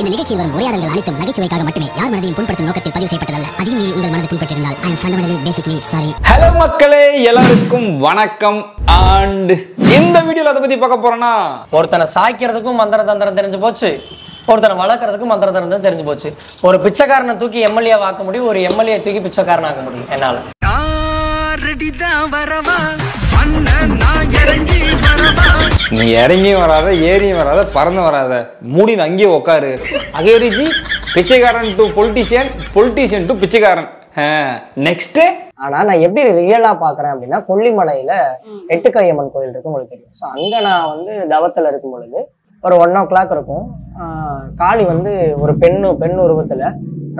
இந்த நிகழ்ச்சியில் வரும் உரையாடல்கள் அனைத்தும் நகைச்சுவைக்காக மட்டுமே யார் மனதையும் புண்படுத்தும் நோக்கத்தில் பதிவு செய்யப்பட்டதல்ல. அதையும் மீறி உங்கள் மனதை புண்பட்டிருந்தால் I am fundamentally basically sorry hello மக்களே எல்லாருக்கும் வணக்கம். அண்ட் இந்த வீடியோல அதை பத்தி பார்க்க போறோம்னா ஒருத்தனை சாய்க்கிறதுக்கும் மந்திர தந்திரம் தெரிஞ்சு போச்சு. ஒருத்தனை வளர்க்கறதுக்கும் மந்திர தந்திரம் தெரிஞ்சு போச்சு. ஒரு பிச்சைக்காரனை தூக்கி எம்எல்ஏ ஆக்க முடியும் ஒரு எம்எல்ஏ தூக்கி பிச்சைக்காரன் ஆக்க முடியும் என்னால. நீ இறங்கியும் வராத ஏறியும் வராத பறந்து வராத. மூடி அங்கேயே உட்காரு அகேரிஜி பிச்சைக்காரன் டு பொலிட்டிஷியன் பொலிட்டிஷியன் டு பிச்சைக்காரன். நெக்ஸ்ட் ஆனா நான் எப்படி ரியலா பாக்குறேன் அப்படின்னா கொல்லிமலையில எட்டுக்கையம்மன் கோயில் இருக்கு உங்களுக்கு தெரியும். ஸோ அங்க நான் வந்து தவத்துல இருக்கும் பொழுது ஒரு ஒன் ஓ கிளாக் இருக்கும் காளி வந்து ஒரு பெண்ணு பெண் உருவத்துல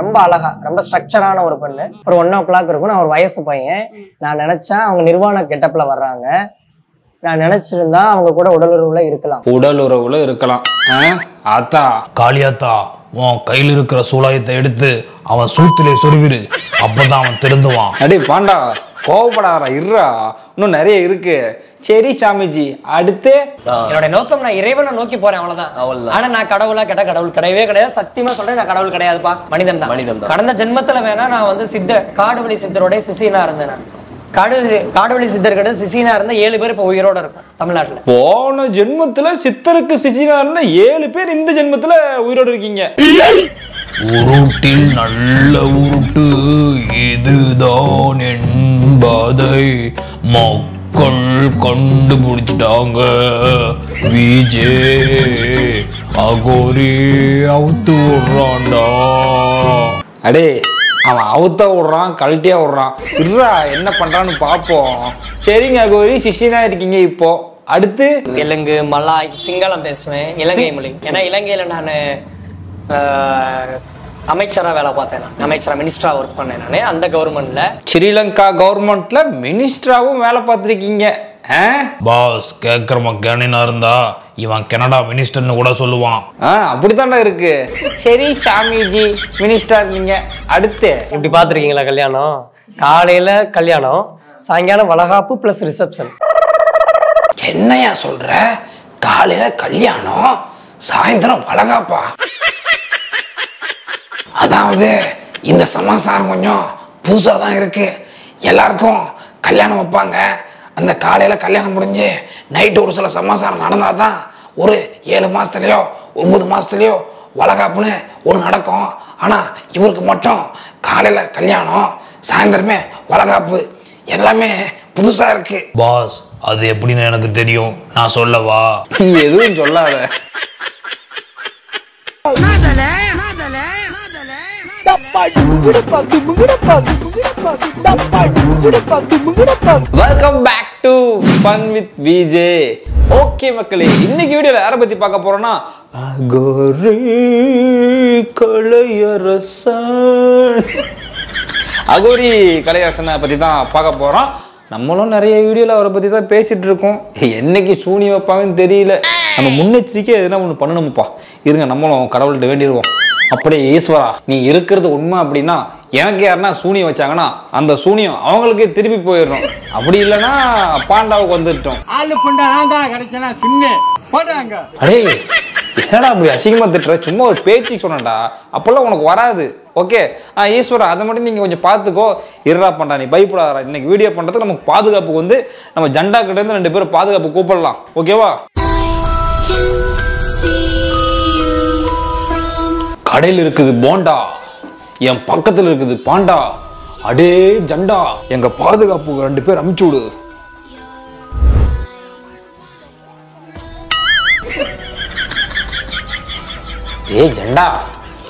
ரொம்ப அழகா ரொம்ப ஸ்ட்ரக்சரான ஒரு பெண்ணு. ஒரு ஒன் ஓ கிளாக் இருக்கும் நான் ஒரு வயசு பையன். நான் நினைச்சேன் அவங்க நிர்வாண கெட்டப்ல வர்றாங்க. நான் நினைச்சிருந்தா அவங்க கூட உடலுறவுல இருக்கலாம். உடல் உறவுல இருக்கலாம்? ஆத்தா. காளியாத்தா உன் கையில் இருக்கிற சூலாயத்தை எடுத்து அவன் சூத்திலே சொருவிரு அப்பதான் அவன் திருந்துவான். அடே பாண்டா கோவப்படாதடா இருடா. இன்னும் நிறைய இருக்கு. சரி சாமிஜி அடுத்து? என்னோட நோக்கம் நான் இறைவனை நோக்கி போறேன் அவ்வளவுதான். ஆனா நான் கடவுளா கேட்டா கடவுள் கிடையவே கிடையாது. சத்தியமா சொல்றேன் நான் கடவுள் கிடையாதுப்பா. மனிதன் தான் மனிதன் கடந்த ஜென்மத்துல வேணா நான் வந்து சித்த காடுவழி சித்தரோட சிசினா இருந்தேன் நான் காடு காடுவழி சித்தர்கிட்ட சிசினா இருந்த ஏழு பேர் இப்ப உயிரோட இருக்கும் தமிழ்நாட்டுல. போன ஜென்மத்துல சித்தருக்கு சிசினா இருந்த ஏழு பேர் இந்த ஜென்மத்துல உயிரோடு இருக்கீங்க. உருட்டில் நல்ல உருட்டு இதுதான் என்பதை மக்கள் கண்டுபிடிச்சிட்டாங்க. விஜே அகோரி அவுத்து விடுறான்டா. அடே அவன் அவுத்த விடுறான் கழட்டியா விடுறான். இருடா என்ன பண்றான்னு பாப்போம். சரிங்க கோரி சிஷியனா இருக்கீங்க இப்போ. அடுத்து? தெலுங்கு மலாய் சிங்களம் பேசுவேன் இலங்கை மொழி. ஏன்னா இலங்கையில நான் அமைச்சரா வேலை பார்த்தேன் நான். அமைச்சரா மினிஸ்டரா ஒர்க் பண்ணேன் நான். அந்த கவர்மெண்ட்ல ஸ்ரீலங்கா கவர்மெண்ட்ல மினிஸ்டராவும் வேலை பார்த்துருக்கீங்க. ஆ? பாஸ் கேட்குறவன் கேனினா இருந்தா இவன் கனடா மினிஸ்டர்னு கூட சொல்லுவான். ஆ அப்படித்தாண்டா இருக்கு. சரி சாமிஜி மினிஸ்டர் இருந்தீங்க அடுத்து. இப்படி பார்த்துருக்கீங்களா கல்யாணம்? காலையில கல்யாணம் சாயங்காலம் வளகாப்பு ப்ளஸ் ரிசப்ஷன் என்னையா சொல்ற? காலையில கல்யாணம் சாயந்தரம் வளகாப்பா? அதாவது இந்த சமாசாரம் கொஞ்சம் புதுசா தான் இருக்கு. எல்லாருக்கும் கல்யாணம் வைப்பாங்க. அந்த காலையில கல்யாணம் முடிஞ்சு நைட்டு ஒரு சில சமாசாரம் நடந்தாதான் ஒரு ஏழு மாசத்துலயோ ஒன்பது மாசத்துலயோ வளகாப்புன்னு ஒன்று நடக்கும். ஆனா இவருக்கு மட்டும் காலையில கல்யாணம் சாயந்தரமே வளகாப்பு எல்லாமே புதுசா இருக்கு. பாஸ் அது எப்படின்னு எனக்கு தெரியும். நான் சொல்லவா? நீ எதுவும் சொல்லாத. Welcome back to fun with VJ okay மக்களே இன்னைக்கு வீடியோல யாரை பத்தி பார்க்க போறோம்னா அகோரி கலையரசன். அகோரி கலையரசனை பத்தி தான் பார்க்க போறோம். நம்மளும் நிறைய வீடியோவில் அவரை பற்றி தான் பேசிகிட்டு இருக்கோம். என்னைக்கு சூனி வைப்பாங்கன்னு தெரியல. நம்ம முன்னெச்சரிக்கை எதுனா ஒன்று பண்ணணும்ப்பா. இருங்க நம்மளும் கடவுள்கிட்ட வேண்டிடுவோம். அப்படியே ஈஸ்வரா நீ இருக்கிறது உண்மை அப்படின்னா எனக்கு யாருன்னா சூனியம் வச்சாங்கன்னா அந்த சூனியம் அவங்களுக்கே திருப்பி போயிடணும். அப்படி இல்லைன்னா பாண்டாவுக்கு வந்துட்டோம். ஆளு புண்டை நான் தான் கிடைச்சனா சின்ன. போடுறாங்க அடே என்னடா அப்படி அசிங்கமா திட்டுற? சும்மா ஒரு பேச்சு சொன்னேன்டா. அப்பெல்லாம் உனக்கு வராது. ஓகே? ஆ ஈஸ்வரா அதை மட்டும் நீங்க கொஞ்சம் பார்த்துக்கோ. இருடா பண்றா நீ பயப்படாதடா. இன்னைக்கு வீடியோ பண்றதுக்கு நமக்கு பாதுகாப்புக்கு வந்து நம்ம ஜண்டா கிட்ட இருந்து ரெண்டு பேரும் பாதுகாப்பு கூப்பிடலாம். ஓகேவா? கடையில் இருக்குது போண்டா என் பக்கத்துல இருக்குது பாண்டா. அடே ஜண்டா எங்க பாதுகாப்புக்கு ரெண்டு பேர் அமுச்சு விடு. ஏய் ஜண்டா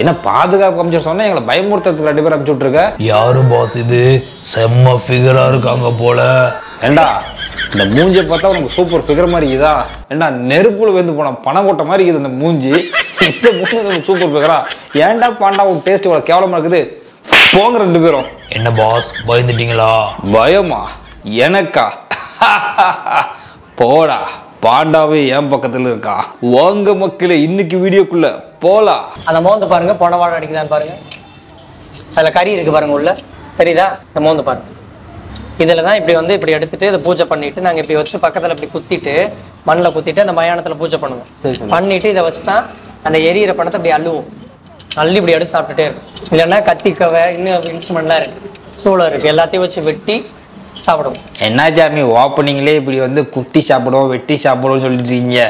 என்ன பாதுகாப்பு அமைச்சர் சொன்னா எங்களை பயமுறுத்துறதுக்கு ரெண்டு பேர் அமுச்சு விட்டுருக்க? யாரு பாஸ் இது? செம்ம ஃபிகரா இருக்காங்க போல. ஏண்டா இந்த மூஞ்சியை பார்த்தா உனக்கு சூப்பர் ஃபிகர் மாதிரி இருக்குதா? ஏண்டா நெருப்புல வெந்து போன பணக்கொட்டை மாதிரி இருக்குது இந்த மூஞ்சி? இந்த உனக்கு சூப்பர் ஃபிகரா ஏன்டா பாண்டா உன் டேஸ்ட் இவ்வளவு கேவலமா இருக்குது? போங்க ரெண்டு பேரும். என்ன பாஸ் பயந்துட்டீங்களா? பயமா? எனக்கா? போடா. பாண்டாவே என் பக்கத்துல இருக்கா? வாங்க மக்களே இன்னைக்கு வீடியோக்குள்ள போலாம் அந்த மோந்து பாருங்க பொன வாழை அடிக்குதான்னு பாருங்க. அதுல கறி இருக்கு பாருங்க உள்ள. தெரியுதா? இந்த மோந்து பாருங்க. இதுல தான் இப்படி வந்து இப்படி எடுத்துட்டு இதை பூஜை பண்ணிட்டு நாங்க இப்படி வச்சு பக்கத்துல இப்படி குத்திட்டு மண்ணில் குத்திட்டு அந்த மயானத்துல பூஜை பண்ணுவோம். பண்ணிட்டு இதை வச்சு தான் அந்த எரியிற பணத்தை அப்படி அள்ளுவோம். அள்ளி இப்படி எடுத்து சாப்பிட்டுட்டே இருக்கும். இல்லைன்னா கத்திக்கவை இன்னும் இன்ஸ்ட்ருமெண்ட்லாம் இருக்கு. சூளம் இருக்கு. எல்லாத்தையும் வச்சு வெட்டி சாப்பிடுவோம். என்ன சாமி ஓப்பனிங்லேயே இப்படி வந்து குத்தி சாப்பிடுவோம் வெட்டி சாப்பிடுவோம் சொல்லிட்டு இருக்கீங்க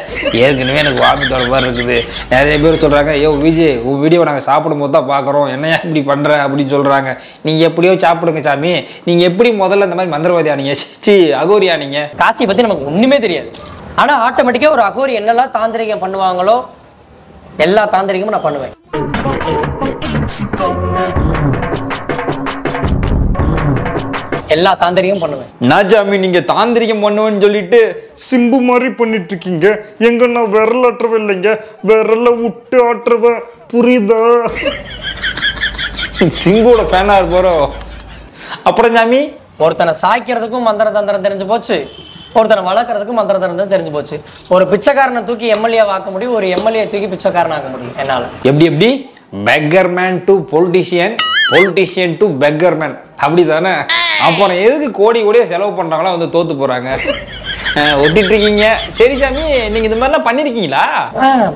ஏற்கனவே எனக்கு வாமிட் வர மாதிரி இருக்குது. நிறைய பேர் சொல்கிறாங்க ஐயோ விஜய் உன் வீடியோ நாங்கள் சாப்பிடும் போது தான் பார்க்குறோம். என்னையா இப்படி பண்ணுற அப்படின்னு சொல்கிறாங்க நீங்கள் எப்படியோ சாப்பிடுங்க சாமி. நீங்கள் எப்படி முதல்ல இந்த மாதிரி மந்திரவாதியா நீங்கள் சி நீங்கள் காசியை பத்தி நமக்கு ஒண்ணுமே தெரியாது. ஆனா ஆட்டோமேட்டிக்கா ஒரு அகோரி என்னெல்லாம் தாந்திரிகம் பண்ணுவாங்களோ எல்லா தாந்திரிகமும் நான் பண்ணுவேன். எல்லா தாந்திரிகமும் பண்ணுவேன். நான் சாமி நீங்கள் தாந்திரிகம் பண்ணுவேன்னு சொல்லிட்டு சிம்பு மாதிரி பண்ணிட்டு இருக்கீங்க எங்க நான் விரல் ஆட்டுறவே இல்லைங்க. விரல விட்டு ஆட்டுறவன் புரியுதா? சிம்புவோட ஃபேனாக இருப்பாரோ? அப்புறம் சாமி ஒருத்தனை சாய்க்கிறதுக்கும் மந்திர தந்திரம் தெரிஞ்சு போச்சு. ஒருத்தனை வளர்க்கறதுக்கும் மந்திர தந்திரம் தெரிஞ்சு போச்சு. ஒரு பிச்சைக்காரனை தூக்கி எம்எல்ஏ ஆக்க முடியும் ஒரு எம்எல்ஏ தூக்கி பிச்சைக்காரன் ஆக்க முடியும் என்னால. எப்படி எப்படி? Beggar man to politician politician to beggar man அப்படி தானே அப்புறம் எதுக்கு கோடி கோடியா செலவு பண்றாங்களோ வந்து தோத்து போறாங்க. அஹ், ஒட்டிட்டு இருக்கீங்க சரி சாமி நீங்க இந்த மாதிரிலாம் பண்ணிருக்கீங்களா?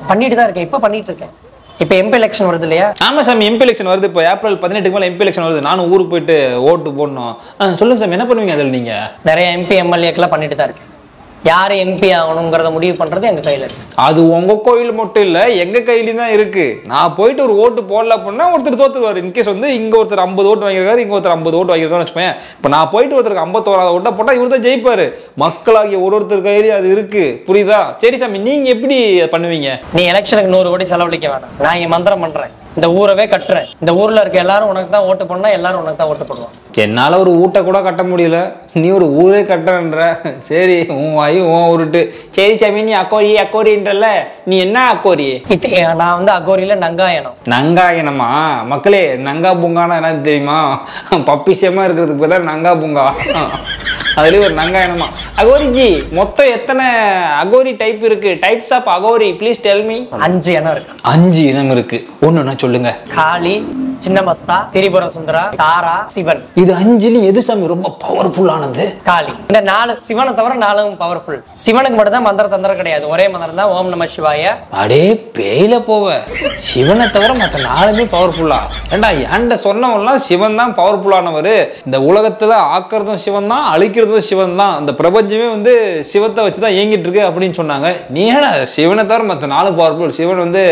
பண்ணிட்டு தான் இருக்கேன். இப்ப பண்ணிட்டு இருக்கேன். இப்ப எம்பி எலெக்ஷன் வருது இல்லையா? ஆமா சாமி எம்பி எலெக்ஷன் வருது. இப்போ ஏப்ரல் பதினெட்டுக்கு மேலே எம்பி எலெக்ஷன் வருது. நானும் ஊருக்கு போயிட்டு ஓட்டு போடணும். சொல்லுங்க சாமி என்ன பண்ணுவீங்க அதில் நீங்க? நிறைய எம்பி எம்எல்ஏக்கெல்லாம் பண்ணிட்டு தான் இருக்கேன். யார் எம்பி ஆகணுங்கிறத முடிவு பண்றது எங்க கையில இருக்கு. அது உங்க கோயில் மட்டும் இல்ல எங்க கையிலயும் தான் இருக்கு. நான் போயிட்டு ஒரு ஓட்டு போடல அப்படின்னா ஒருத்தர் தோத்துருவாரு. இன்கேஸ் வந்து இங்க ஒருத்தர் ஐம்பது ஓட்டு வாங்கியிருக்காரு இங்க ஒருத்தர் ஐம்பது ஓட்டு வாங்கியிருக்காருன்னு வச்சுக்கோங்க இப்போ நான் போயிட்டு ஒருத்தருக்கு ஐம்பத்தோராது ஓட்டை போட்டா இவர் தான் ஜெயிப்பாரு. மக்களாகிய ஒரு ஒருத்தர் கையிலயும் அது இருக்கு. புரியுதா? சரி சாமி நீங்க எப்படி பண்ணுவீங்க? நீ எலெக்ஷனுக்கு நூறு கோடி செலவழிக்க வேணாம். நான் என் மந்திரம் பண்றேன். இந்த ஊரவே கட்டுறேன். இந்த ஊர்ல இருக்க எல்லாரும் உனக்கு தான் ஓட்டு பண்ணா எல்லாரும் உனக்கு தான் ஓட்டு பண்ணுவாங்க என்னால ஒரு ஊட்டை கூட கட்ட முடியல. நீ ஒரு ஊரே கட்டுறன்ற. சரி உன் வாயு உன் உருட்டு. சரி சாமி நீ அக்கோரி அக்கோரின்றல்ல. நீ என்ன அக்கோரி? நான் வந்து அகோரியில நங்காயனம். நங்காயனமா? மக்களே நங்கா பூங்கானா என்னன்னு தெரியுமா? பப்பிசமா இருக்கிறதுக்கு பேர் தான் நங்கா பூங்கா. அதுலயும் ஒரு நங்காயனமா. அகோரிஜி மொத்தம் எத்தனை அகோரி டைப் இருக்கு? Types of Aghori please tell me அஞ்சு இனம் இருக்கு. அஞ்சு இனம் இருக்கு. ஒண்ணுன்னா சொல்லுங்க. காளி சின்னமஸ்தா திரிபுர சுந்தரா தாரா சிவன். இது அஞ்சுலயும் எது சாமி ரொம்ப பவர்ஃபுல்லானது காளி. இந்த நாலு சிவனை தவிர நாலும் பவர்ஃபுல் சிவனுக்கு மட்டும் தான் மந்திர தந்திரம் கிடையாது. ஒரே மந்திரம் தான் ஓம் நம சிவாய. அடே பேயில போவ. சிவனை தவிர மற்ற நாலுமே பவர்ஃபுல்லா ஏண்டா ஏன்ட சொன்னவன்லாம் சிவன் தான் பவர்ஃபுல்லானவர் இந்த உலகத்துல ஆக்கிறதும் சிவன் தான் அழிக்கிறதும் சிவன் தான். இந்த பிரபஞ்சமே வந்து சிவத்தை வச்சு தான் இயங்கிட்டு இருக்கு அப்படின்னு சொன்னாங்க. நீ ஏடா சிவனை தவிர மற்ற நாலு பவர்ஃபுல் சிவன் வந்து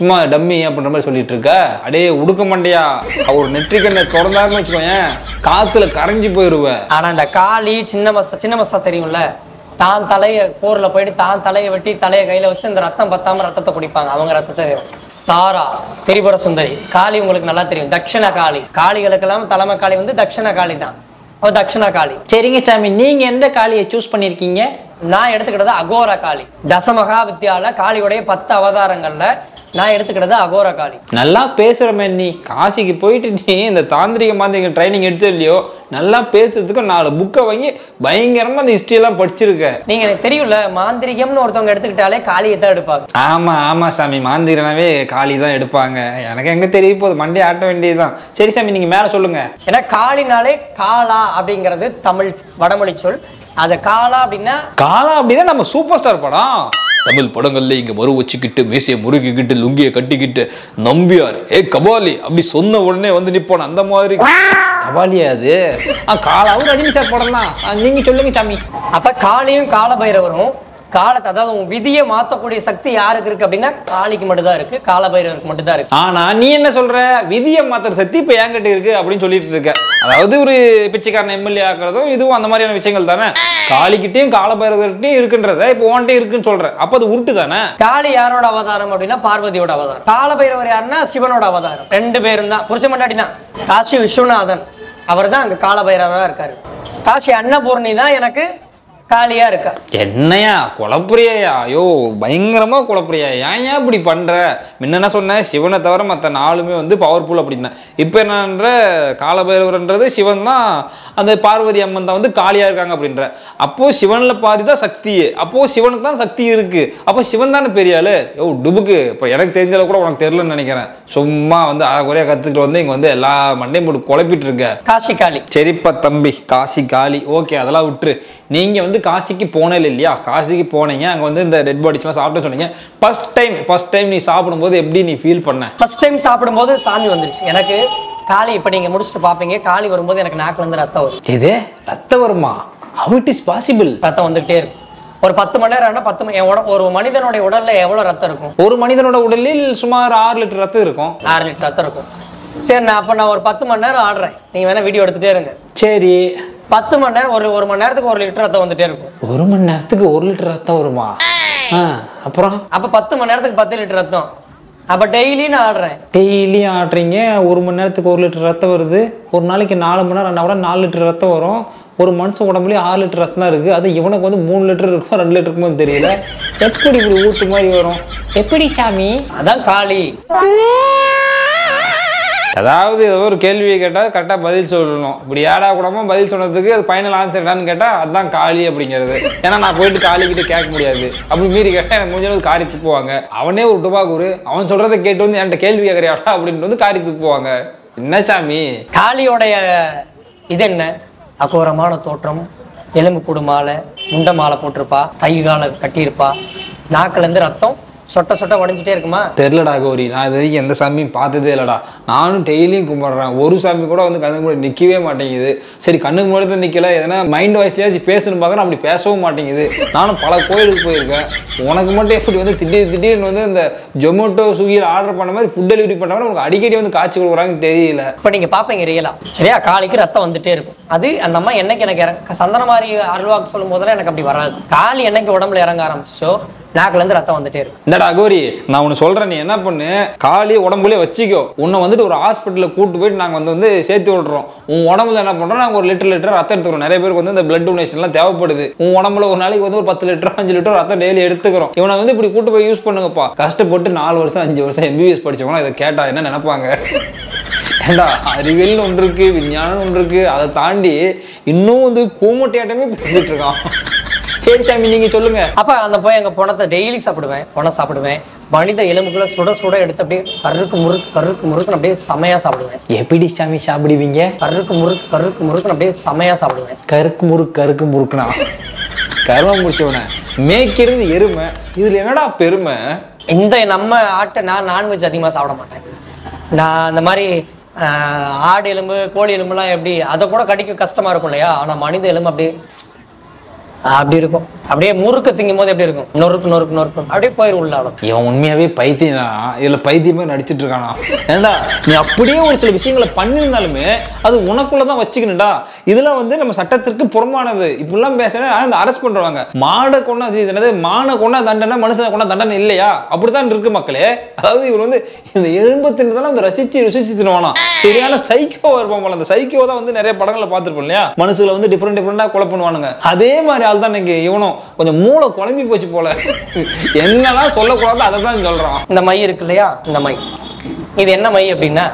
சும்மா டம்மி அப்படின்ற மாதிரி சொல்லிட்டு இருக்க? அடே உடுக்க மாண்டியா அவர் நெற்றிக்கண்ணை திறந்தாருன்னு வச்சுக்கோயேன் காத்துல கரைஞ்சு போயிருவ. ஆனா இந்த காளி சின்னமஸ்தா மசா தெரியும்ல? தான் தலைய போர்ல போயிட்டு தான் தலையை வெட்டி தலையை கையில வச்சு இந்த ரத்தம் பத்தாம ரத்தத்தை குடிப்பாங்க. அவங்க ரத்தத்தை தாரா திரிபுர சுந்தரி. காளி உங்களுக்கு நல்லா தெரியும். தட்சிண காளி. காளிகளுக்கெல்லாம் தலைமை காளி வந்து தட்சிண காளி தான் அவ தட்சிண காளி. சரிங்க சாமி நீங்க எந்த காளியை சூஸ் பண்ணிருக்கீங்க நான் எடுத்துக்கிட்டது அகோர காளி. தசமகா வித்யால காளியுடைய பத்து அவதாரங்கள்ல நான் எடுத்துக்கிட்டது அகோர காளி. நல்லா பேசுறமே நீ காசிக்கு போயிட்டு நீ இந்த தாந்திரிக மாந்திரிக ட்ரைனிங் எடுத்து இல்லையோ நல்லா பேசுறதுக்கு நாலு புக்கை வாங்கி பயங்கரமா history எல்லாம் படிச்சிருக்க. நீங்க எனக்கு தெரியும்ல மாந்திரிகம்னு ஒருத்தவங்க எடுத்துக்கிட்டாலே காளியை தான் எடுப்பாங்க. ஆமா ஆமா சாமி மாந்திரனாவே காளி தான் எடுப்பாங்க. எனக்கு எங்க தெரிய போகுது மண்டே ஆட்ட வேண்டியதுதான். சரி சாமி நீங்க மேல சொல்லுங்க. ஏன்னா காளினாலே காளா அப்படிங்கிறது தமிழ் வடமொழி சொல். அது காளா அப்படின்னா காலா அப்படின்னா நம்ம சூப்பர் ஸ்டார் படம். தமிழ் படங்கள்ல இங்க மறு வச்சுக்கிட்டு மீசையை முறுக்கிக்கிட்டு லுங்கியை கட்டிக்கிட்டு நம்பியார் ஏ கபாலி அப்படி சொன்ன உடனே வந்து நிப்போன. அந்த மாதிரி. கபாலியா அது? ஆ, காலாவும் ரஜினி சார் படம் தான் நீங்க சொல்லுங்க சாமி. அப்ப காளியும் கால பைரவரும் காலத்தை அதாவது உன் விதியை மாத்தக்கூடிய சக்தி யாருக்கு இருக்கு அப்படின்னா காளிக்கு மட்டும்தான் இருக்கு கால பைரவருக்கு மட்டும்தான் இருக்கு. ஆனா நீ என்ன சொல்ற? விதியை மாத்துற சக்தி இப்ப என்கிட்ட இருக்கு அப்படின்னு சொல்லிட்டு இருக்க. அதாவது ஒரு பிச்சைக்காரன் எம்எல்ஏ ஆக்குறதும் இதுவும் அந்த மாதிரியான விஷயங்கள் தானே? காளிக்கிட்டையும் காலபைரவர்கிட்டையும் இருக்குன்றத இப்போ உன்கிட்ட இருக்குன்னு சொல்ற. அப்ப அது உருட்டு தானே? காளி யாரோட அவதாரம் அப்படின்னா பார்வதியோட அவதாரம். கால பைரவர் யாருன்னா சிவனோட அவதாரம். ரெண்டு பேரும் தான். புருஷ மண்டாடி தான் காசி விஸ்வநாதன். அவர் தான் அங்க கால பைரவரா இருக்காரு. காசி அன்னபூர்ணி தான் எனக்கு காளியா இருக்கா? என்னையா குழப்புறியா ஐயோ பயங்கரமா குழப்புறியா? ஏன் ஏன் இப்படி பண்ற? முன்ன என்ன சொன்ன சிவனை தவிர மற்ற நாலுமே வந்து பவர்ஃபுல் அப்படின்னா இப்போ என்னன்ற காலபைரவர்ன்றது சிவன் தான் அந்த பார்வதி அம்மன் தான் வந்து காளியா இருக்காங்க அப்படின்ற. அப்போ சிவன்ல பாதி தான் சக்தி அப்போ சிவனுக்கு தான் சக்தி இருக்கு. அப்போ சிவன் தானே பெரிய ஆளு ஓ டுபுக்கு. இப்போ எனக்கு தெரிஞ்ச அளவு கூட உனக்கு தெரியலன்னு நினைக்கிறேன். சும்மா வந்து குறையா கத்துக்கிட்டு வந்து இங்க வந்து எல்லா மண்டையும் போட்டு குழப்பிட்டு இருக்க. காசி காளி சரிப்பா தம்பி காசி காளி ஓகே அதெல்லாம் விட்டுரு. நீங்க வந்து வந்து காசிக்கு போனே இல்லையா? காசிக்கு போனீங்க அங்கே வந்து இந்த டெட் பாடிஸ்லாம் சாப்பிட்டு சொன்னீங்க. ஃபர்ஸ்ட் டைம் ஃபர்ஸ்ட் டைம் நீ சாப்பிடும்போது எப்படி நீ ஃபீல் பண்ண? ஃபர்ஸ்ட் டைம் சாப்பிடும்போது சாமி வந்துருச்சு. எனக்கு காளி இப்போ நீங்கள் முடிச்சுட்டு பார்ப்பீங்க காளி வரும்போது எனக்கு நாக்குல இருந்து ரத்தம் வரும் இது ரத்த வருமா? ஹவு இட் இஸ் பாசிபிள் ரத்தம் வந்துகிட்டே இருக்கும் ஒரு பத்து மணி நேரம் ஆனா பத்து என் உட ஒரு மனிதனுடைய உடல்ல எவ்வளோ ரத்தம் இருக்கும்? ஒரு மனிதனோட உடலில் சுமார் ஆறு லிட்டர் ரத்தம் இருக்கும். ஆறு லிட்டர் ரத்தம் இருக்கும். சரி நான் அப்போ நான் ஒரு பத்து மணி நேரம் ஆடுறேன். நீங்கள் வேணா வீடியோ எடுத்துகிட்டே இருங்க. சரி. பத்து மணி நேரம் ஒரு ஒரு மணி நேரத்துக்கு ஒரு லிட்டர் ரத்தம் வந்துட்டே இருக்கும். ஒரு மணி நேரத்துக்கு ஒரு லிட்டர் ரத்தம் வருமா? ஆ அப்புறம்? அப்போ பத்து மணி நேரத்துக்கு பத்து லிட்டர் ரத்தம். அப்போ டெய்லி நான் ஆடுறேன். டெய்லியும் ஆடுறீங்க. ஒரு மணி நேரத்துக்கு ஒரு லிட்டர் ரத்தம் வருது. ஒரு நாளைக்கு நாலு மணி நேரம் ஆனா கூட நாலு லிட்டர் ரத்தம் வரும். ஒரு மனுஷன் உடம்புலயும் ஆறு லிட்டர் ரத்தம் தான் இருக்கு. அது இவனுக்கு வந்து மூணு லிட்டர் இருக்கும் ரெண்டு லிட்டர் இருக்குமோ தெரியல. எப்படி இப்படி ஊத்து மாதிரி வரும்? எப்படி சாமி? அதான் காளி. அதாவது ஏதோ ஒரு கேள்வியை கேட்டால் கரெக்டாக பதில் சொல்லணும். இப்படி ஏடா கூடமோ பதில் சொன்னதுக்கு அது ஃபைனல் ஆன்சர் என்னன்னு கேட்டால் அதுதான் காளி அப்படிங்கிறது. ஏன்னா நான் போயிட்டு காளிக்கிட்ட கேட்க முடியாது. அப்படி மீறி கேட்டால் எனக்கு முடிஞ்சளவு காரி துப்புவாங்க. அவனே ஒரு டுபாக்கூரு அவன் சொல்கிறத கேட்டு வந்து என்கிட்ட கேள்வி கேட்குறியாடா அப்படின்ட்டு வந்து காரி துப்புவாங்க. என்ன சாமி? காளியோடைய இது என்ன? அகோரமான தோற்றம். எலும்பு கூடு மாலை முண்டை மாலை போட்டிருப்பா. கை காலை கட்டியிருப்பா. நாக்குல இருந்து ரத்தம் சொட்ட சொட்ட உடஞ்சிட்டே இருக்குமா? தெரிலடா கௌரி. நான் இது வரைக்கும் எந்த சாமியும் பார்த்ததே இல்லைடா. நானும் டெய்லியும் கும்பிட்றேன். ஒரு சாமி கூட வந்து கண்ணுக்கு முன்னாடி நிற்கவே மாட்டேங்குது. சரி கண்ணுக்கு முன்னாடி தான் நிற்கல எதனா மைண்ட் வாய்ஸ்லேயாச்சும் பேசணும் பார்க்குறேன். அப்படி பேசவும் மாட்டேங்குது. நானும் பல கோயிலுக்கு போயிருக்கேன். உனக்கு மட்டும் எப்படி வந்து திடீர் திடீர்னு வந்து இந்த ஜொமேட்டோ ஸ்விக்கியில் ஆர்டர் பண்ண மாதிரி ஃபுட் டெலிவரி பண்ண மாதிரி உனக்கு அடிக்கடி வந்து காய்ச்சி கொடுக்குறாங்கன்னு தெரியல. இப்போ நீங்க பாப்பீங்க ரியலா சரியா? காளிக்கு ரத்தம் வந்துட்டே இருக்கும். அது அந்த அம்மா என்னைக்கு எனக்கு இறங்க சந்தன மாதிரி அருள்வாக்கு சொல்லும் போதெல்லாம் எனக்கு அப்படி வராது. காளி என்னைக்கு உடம்புல இறங்க ஆரம்பிச்சோ நாக்குல இருந்து ரத்தம் வந்துட்டே இருக்கும். இந்தடா கோரி நான் உன்னை சொல்கிறேன் நீ என்ன பண்ணு? காலையே உடம்புலயே வச்சுக்கோ. உன்னை வந்துட்டு ஒரு ஹாஸ்பிட்டலில் கூட்டு போயிட்டு நாங்கள் வந்து வந்து சேர்த்து விட்றோம் உன் உடம்புல என்ன பண்ணுறோம் நாங்கள் ஒரு லிட்டர் லிட்டர் ரத்தம் எடுத்துக்கிறோம். நிறைய பேருக்கு வந்து இந்த பிளட் டொனேஷன்லாம் தேவைப்படுது. உன் உடம்புல ஒரு நாளைக்கு வந்து ஒரு பத்து லிட்டர் அஞ்சு லிட்டர் ரத்தம் டெய்லி எடுத்துக்கிறோம். இவனை வந்து இப்படி கூட்டு போய் யூஸ் பண்ணுங்கப்பா. கஷ்டப்பட்டு நாலு வருஷம் அஞ்சு வருஷம் எம்பிபிஎஸ் படிச்சவங்க இதை கேட்டா என்ன நினைப்பாங்க? ஏண்டா அறிவியல் ஒன்று இருக்கு விஞ்ஞானம் ஒன்று இருக்கு. அதை தாண்டி இன்னும் வந்து கூமட்டையாட்டமே பேசிட்டு இருக்கான். சரி சாமி நீங்க சொல்லுங்க. அப்ப அந்த போய் அங்க பணத்தை டெய்லி சாப்பிடுவேன். பணம் சாப்பிடுவேன். மனித எலும்புகளை சுட சுட எடுத்து அப்படியே கருக்கு முறுக்கு கருக்கு முறுக்குன்னு அப்படியே செமையா சாப்பிடுவேன். எப்படி சாமி சாப்பிடுவீங்க? கருக்கு முறுக்கு கருக்கு முறுக்குன்னு அப்படியே செமையா சாப்பிடுவேன். கருக்கு முறுக்கு கருக்கு முறுக்குனா? கரும முடிச்சவன. மேய்க்கிறது எருமை. இதுல என்னடா பெருமை? இந்த நம்ம ஆட்டை நான் நான்வெஜ் அதிகமாக சாப்பிட மாட்டேன். நான் அந்த மாதிரி ஆடு எலும்பு கோழி எலும்புலாம் எப்படி அதை கூட கடிக்க கஷ்டமா இருக்கும் இல்லையா? ஆனால் மனித எலும்பு அப்படியே அப்படி இருக்கும். அப்படியே முறுக்கு திங்கும் போது எப்படி இருக்கும்? நொறுக்கு நொறுக்கு நொறுக்கு. அப்படியே போயிடும் உள்ள இவன் உண்மையாவே பைத்தியம் தான் இதுல பைத்தியமே நடிச்சிட்டு இருக்கானா ஏண்டா நீ அப்படியே ஒரு சில விஷயங்களை பண்ணியிருந்தாலுமே அது உனக்குள்ளதான் வச்சுக்கணும்டா. இதெல்லாம் வந்து நம்ம சட்டத்திற்கு புறமானது இப்படிலாம் பேசுறேன் அந்த அரெஸ்ட் பண்றவங்க. மாடை கொண்டா இது என்னது மானை கொண்டா தண்டனை மனுஷனை கொண்டா தண்டனை இல்லையா? அப்படித்தான் இருக்கு மக்களே. அதாவது இவர் வந்து இந்த எலும்பு தின்னதெல்லாம் அந்த ரசிச்சு ருசிச்சு தின்னுவானா? சரியான சைக்கோ இருப்பான் போல. அந்த சைக்கோ தான் வந்து நிறைய படங்களை பார்த்துருப்போம் இல்லையா? மனுஷங்களை வந்து டிஃப்ரெண்ட் டிஃப்ரெண்டா கொலை பண்ணுவானுங்க. அதே மாதிரி ஆள் தான் இன்னைக்கு இவனும் கொஞ்சம் மூளை குழம்பி போச்சு போல. என்னெல்லாம் சொல்லக்கூடாது அதை தான் சொல்றான். இந்த மை இருக்கு இல்லையா? இந்த மை. இது என்ன மை அப்படின்னா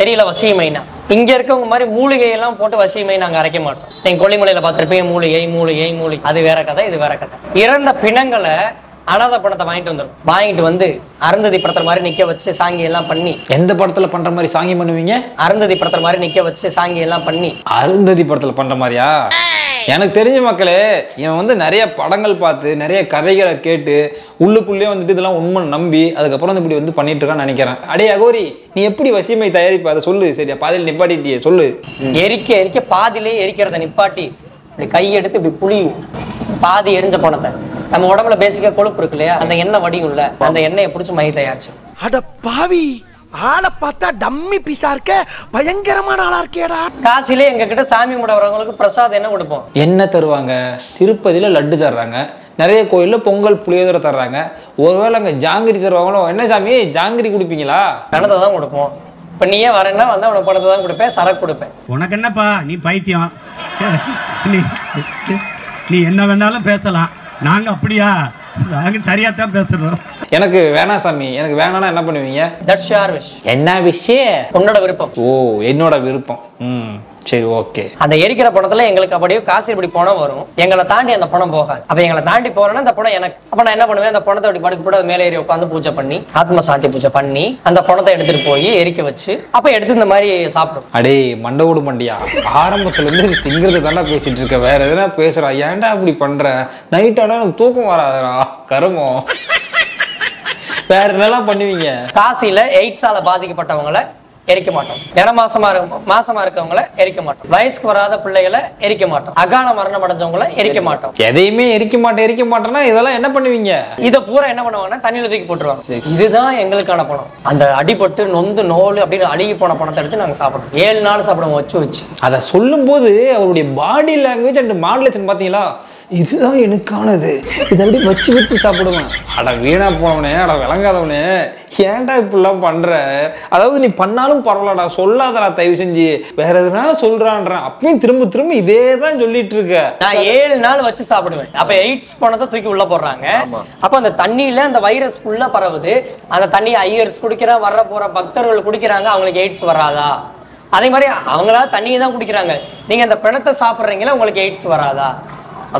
தெரியல வசிய மைனா. இங்க இருக்கவங்க மாதிரி மூலிகை எல்லாம் போட்டு வசிய மை நாங்க அரைக்க மாட்டோம். நீங்க கொல்லிமலையில பார்த்திருப்பீங்க மூலிகை மூலிகை மூலிகை. அது வேற கதை இது வேற கதை. இறந்த பிணங்களை அனாதை பணத்தை வாங்கிட்டு வந்துடும் வாங்கிட்டு வந்து அருந்ததி படத்துல மாதிரி நிக்க வச்சு சாங்கி எல்லாம் பண்ணி எந்த படத்துல பண்ற மாதிரி சாங்கி பண்ணுவீங்க? அருந்ததி படத்துல மாதிரி நிக்க வச்சு சாங்கி எல்லாம் பண்ணி. அருந்ததி படத்துல பண்ற மாதிரியா? எனக்கு தெரிஞ்ச மக்களே இவன் வந்து நிறைய படங்கள் பார்த்து நிறைய கதைகளை கேட்டு உள்ளுக்குள்ளேயே வந்துட்டு இதெல்லாம் உண்மை நம்பி அதுக்கப்புறம் வந்து இப்படி வந்து பண்ணிட்டு இருக்கான்னு நினைக்கிறேன். அடே அகோரி நீ எப்படி வசியமை தயாரிப்ப? அதை சொல்லு சரியா? பாதையில் நிப்பாட்டிட்டியே சொல்லு. எரிக்க எரிக்க பாதியிலே எரிக்கிறத நிப்பாட்டி இப்படி கை எடுத்து இப்படி புளியும் பாதி எரிஞ்ச பணத்தை. நம்ம உடம்புல பேசிக்கா கொழுப்பு இருக்கு இல்லையா? அந்த எண்ணெய் வடியும்ல அந்த எண்ணெயை பிடிச்சி மை தயாரிச்சு அட பாவி! ஆளை பார்த்தா டம்மி பீஸா இருக்க பயங்கரமான ஆளா இருக்கேடா. காசிலே எங்க கிட்ட சாமி கும்பிட வரவங்களுக்கு பிரசாதம் என்ன கொடுப்போம்? என்ன தருவாங்க? திருப்பதியில் லட்டு தர்றாங்க. நிறைய கோயிலில் பொங்கல் புளியோதரை தர்றாங்க. ஒருவேளை அங்கே ஜாங்கிரி தருவாங்களோ? என்ன சாமி ஜாங்கிரி குடிப்பீங்களா? பணத்தை தான் கொடுப்போம். இப்ப நீயே வரேன்னா வந்து அவனுக்கு பணத்தை தான் கொடுப்பேன் சரக்கு கொடுப்பேன். உனக்கு என்னப்பா நீ பைத்தியம். நீ நீ என்ன வேணாலும் பேசலாம். நாங்க அப்படியா? நாங்க சரியா தான் பேசுறோம். எனக்கு வேணாம் சாமி எனக்கு வேணாம்னா என்ன பண்ணுவீங்க? தட்ஸ் யார் விஷ் என்ன விஷயம் உன்னோட விருப்பம். ஓ என்னோட விருப்பம். ம். சரி ஓகே அந்த எரிக்கிற பணத்துல எங்களுக்கு அப்படியே காசு இப்படி பணம் வரும். எங்களை தாண்டி அந்த பணம் போகாது. அப்ப எங்களை தாண்டி போறேன்னா அந்த பணம் எனக்கு. அப்ப நான் என்ன பண்ணுவேன்? அந்த பணத்தை அப்படி படுக்க போட்டு மேலே ஏறி உட்காந்து பூஜை பண்ணி ஆத்ம சாந்தி பூஜை பண்ணி அந்த பணத்தை எடுத்துட்டு போய் எரிக்க வச்சு அப்ப எடுத்து இந்த மாதிரி சாப்பிடும். அடே மண்டவோடு மண்டியா? ஆரம்பத்துல இருந்து திங்கிறது தானே பேசிட்டு இருக்க. வேற எதுனா பேசுறா? ஏன்டா அப்படி பண்ற? நைட் ஆனா எனக்கு தூக்கம் வராதுடா. கருமம் வேற என்னெல்லாம் பண்ணுவீங்க? காசில எய்ட்ஸால பாதிக்கப்பட்டவங்கள எரிக்க மாட்டோம். இட மாசமா இருக்க மாசமா இருக்கவங்கள எரிக்க மாட்டோம். வயசுக்கு வராத பிள்ளைகளை எரிக்க மாட்டோம். அகால மரணம் அடைஞ்சவங்கள எரிக்க மாட்டோம். எதையுமே எரிக்க மாட்டேன் எரிக்க மாட்டேன்னா இதெல்லாம் என்ன பண்ணுவீங்க? இத பூரா என்ன பண்ணுவாங்கன்னா தண்ணியில தூக்கி போட்டுருவாங்க. இதுதான் எங்களுக்கான பணம். அந்த அடிபட்டு நொந்து நோல் அப்படின்னு அழுகி போன பணத்தை எடுத்து நாங்க சாப்பிடுவோம். ஏழு நாள் சாப்பிடுவோம் வச்சு வச்சு. அதை சொல்லும்போது அவருடைய பாடி லாங்குவேஜ் அண்ட் மாடுலேஷன் பார்த்தீங்களா? இதுதான் எனக்கானது. இதை அப்படி வச்சு வச்சு சாப்பிடுவேன். அட வீணா போனவனே அட விளங்காதவனே. ஏன்டா இப்படிலாம் பண்ற? அதாவது நீ பண்ணாலும் பரவாயில்லடா சொல்லாதடா தயவு செஞ்சு. வேற எதுனா சொல்றான்றேன் அப்பயும் திரும்ப திரும்ப இதே தான் சொல்லிட்டு இருக்க நான் ஏழு நாள் வச்சு சாப்பிடுவேன். அப்ப எய்ட்ஸ் பணத்தை தூக்கி உள்ள போடுறாங்க. அப்ப அந்த தண்ணியில அந்த வைரஸ் ஃபுல்லா பரவுது. அந்த தண்ணி ஐயர்ஸ் குடிக்கிற வர்ற போற பக்தர்கள் குடிக்கிறாங்க அவங்களுக்கு எய்ட்ஸ் வராதா? அதே மாதிரி அவங்களா தண்ணியை தான் குடிக்கிறாங்க. நீங்க அந்த பிணத்தை சாப்பிடுறீங்களா உங்களுக்கு எய்ட்ஸ் வராதா?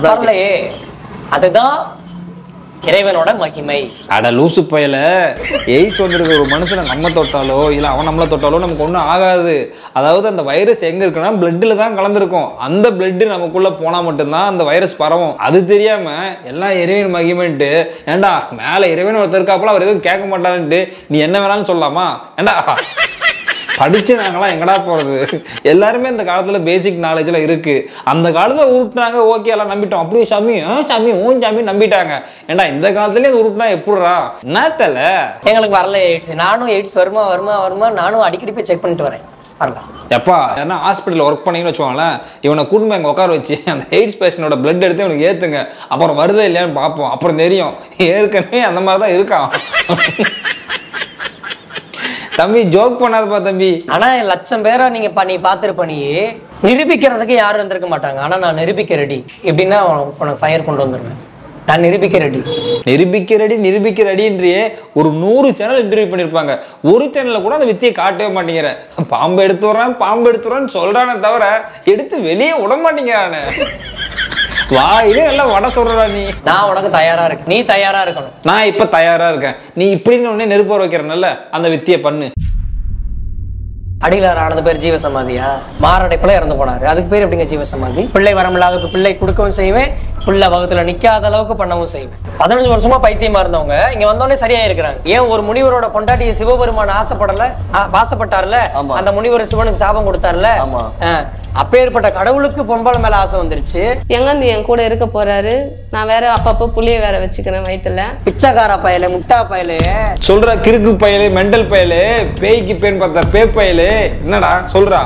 வரலையே அதுதான் இறைவனோட மகிமை. அட லூசு பயல. எய்ட்ஸ் வந்திருக்க ஒரு மனுஷனை நம்ம தொட்டாலோ இல்லை அவன் நம்மளை தொட்டாலோ நமக்கு ஒன்றும் ஆகாது. அதாவது அந்த வைரஸ் எங்கே இருக்குன்னா பிளட்டில் தான் கலந்துருக்கும். அந்த பிளட்டு நமக்குள்ளே போனால் மட்டும்தான் அந்த வைரஸ் பரவும். அது தெரியாமல் எல்லாம் இறைவன் மகிமைன்ட்டு ஏன்டா மேலே இறைவன் ஒருத்தர் இருக்காப்புல அவர் எதுவும் கேட்க மாட்டாருன்ட்டு நீ என்ன வேணாலும் சொல்லலாமா? ஏண்டா படிச்சு நாங்களாம் எங்கடா போறது? எல்லாருமே இந்த காலத்துல பேசிக் நாலேஜ்ல இருக்கு. அந்த காலத்துல உருட்டுனாங்க ஓகே எல்லாம் நம்பிட்டோம். அப்படியே சாமி சாமி ஓன் சாமி நம்பிட்டாங்க. ஏண்டா இந்த காலத்துலயே உருட்டுனா எப்படிடா? என்னத்தல? எங்களுக்கு வரல எய்ட்ஸ் நானும் எய்ட்ஸ் வருமா வருமா வருமா நானும் அடிக்கடி போய் செக் பண்ணிட்டு வரேன். வரலாம். எப்பா ஏன்னா ஹாஸ்பிட்டலில் ஒர்க் பண்ணீங்கன்னு வச்சுக்கோங்களேன் இவனை கூட்டு அங்கே உட்கார வச்சு அந்த எய்ட்ஸ் பேஷண்டோட பிளட் எடுத்து இவனுக்கு ஏற்றுங்க அப்புறம் வருதா இல்லையான்னு பார்ப்போம். அப்புறம் தெரியும். ஏற்கனவே அந்த மாதிரி தான் இருக்கான். தம்பி ஜோக் பண்ணாதப்பா தம்பி. ஆனா லட்சம் பேரை நீங்க பண்ணி பார்த்துருப்ப நீ. நிரூபிக்கிறதுக்கு யாரும் வந்திருக்க மாட்டாங்க. ஆனா நான் நிரூபிக்க ரெடி எப்படின்னா உனக்கு ஃபயர் கொண்டு வந்துருவேன். நான் நிரூபிக்க ரெடி நிரூபிக்க ரெடி நிரூபிக்க ரெடின்றியே ஒரு நூறு சேனல் இன்டர்வியூ பண்ணியிருப்பாங்க ஒரு சேனல்ல கூட அந்த வித்தியை காட்டவே மாட்டேங்கிற பாம்பு எடுத்து வர்றான் பாம்பு எடுத்து வர்றான்னு சொல்றானே தவிர எடுத்து வெளியே விட மாட்டேங்கிறானே. வாயிலே நல்லா வடை சொல்றா நீ. நான் உனக்கு தயாரா இருக்கு நீ தயாரா இருக்கணும். நான் இப்ப தயாரா இருக்கேன். நீ இப்படின்னு உடனே நெருப்பு வைக்கிறனல்ல அந்த வித்தியை பண்ணு. அடிகளார் ஆனது பேர் ஜீவசமாதியா? மாரடைப்புல இறந்து போனாரு. அதுக்கு பேர் எப்படிங்க ஜீவசமாதி? பிள்ளை வரமில்லாத பிள்ளை கொடுக்கவும் செய்வேன். புள்ள வகுத்துல நிக்காத அளவுக்கு பண்ணவும் செய்வேன். பதினஞ்சு வருஷமா பைத்தியமா இருந்தவங்க இங்க வந்தோடனே சரியா இருக்கிறாங்க ஏன் ஒரு முனிவரோட பொண்டாட்டிய சிவபெருமான் ஆசைப்படல? ஆசைப்பட்டார்ல? அந்த முனிவர் சிவனுக்கு சாபம் கொடுத்தார்ல? அப்பேற்பட்ட கடவுளுக்கு பொம்பளை மேல ஆசை வந்துருச்சு. எங்கேருந்து என் கூட இருக்க போறாரு? நான் வேற அப்பப்போ புளிய வேற வச்சுக்கிறேன் வயித்துல. பிச்சைக்கார பயல முட்டா பயலே. சொல்ற கிறுக்கு பயலு மெண்டல் பயலு பேய்க்கு பேன் பார்த்தா பே பயலு. என்னடா சொல்றா?